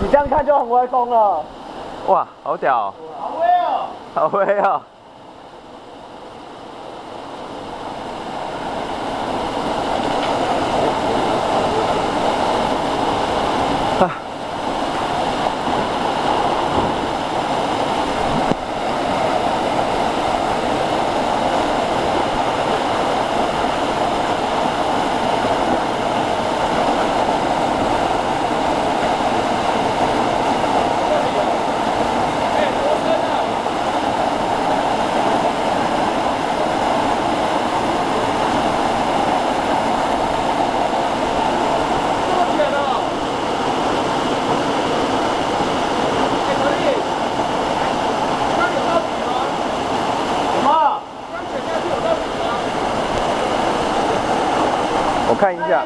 你这样看就很威风了。哇，好屌！好威哦！好威哦！我看一下，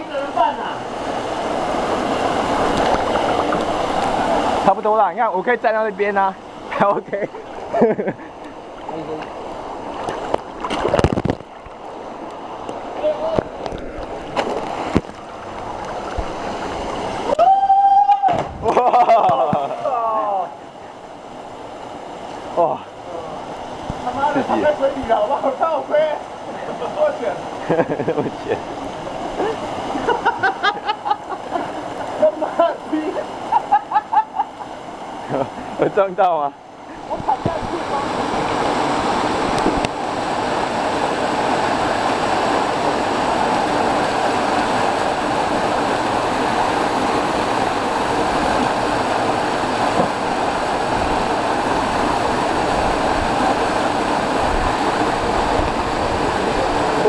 差不多啦。你看，我可以站到那边啊，还 OK。哇！哇！他妈的，躺在水里了，好不好？看 我亏，多钱？那么浅。他妈逼！有撞到吗？我跑下去吗？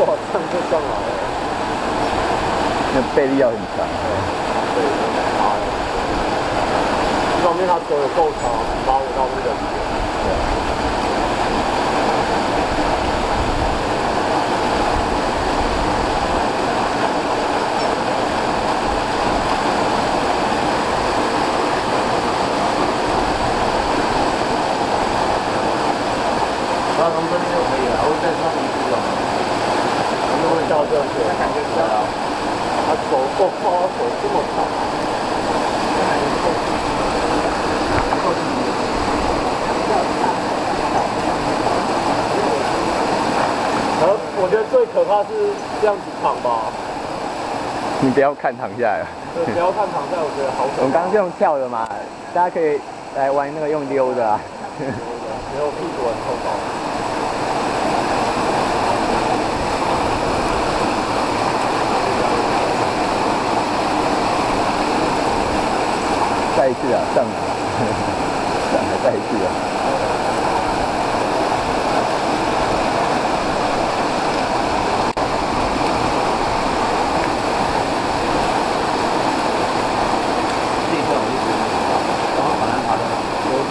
哇，这样就撞了，那背力要很强。对，他手也够长，把我到那个。然后从这边就可以了，我再上一次哦。因为到这去，感觉出来了。他手，哇，他手这么长。我觉得最可怕是这样子躺吧，你不要看躺下来不要看躺下，我觉得好可怕。我们刚刚是用跳的嘛，大家可以来玩那个用溜的啊。没有屁股很痛到。再一次啊，上来，上来再一次啊。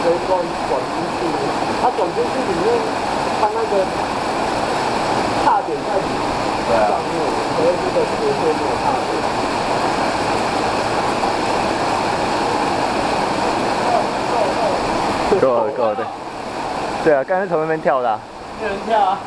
有这一段转进去，他转进去里面，他那个差点在上面，所以这个绝对没有差点。够了够了，对。对啊，刚才从那边跳的、啊。有人跳啊！